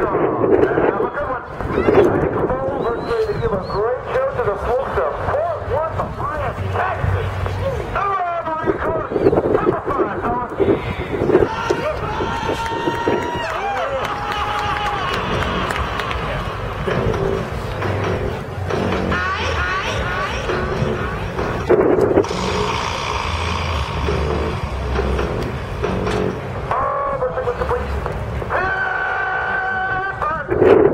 go. Have a good one. Bowlers, they give a great you